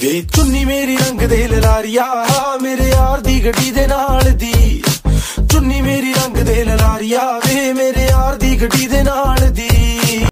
ਵੇ ਚੁੰਨੀ ਮੇਰੀ ਰੰਗ ਦੇ ਲਲਾਰੀਆ, ਮੇਰੇ ਯਾਰ ਦੀ ਗੱਡੀ ਦੇ ਨਾਲ ਦੀ। ਚੁੰਨੀ ਮੇਰੀ ਰੰਗ ਦੇ ਲਲਾਰੀਆ, ਵੇ ਮੇਰੇ ਯਾਰ ਦੀ ਗੱਡੀ ਦੇ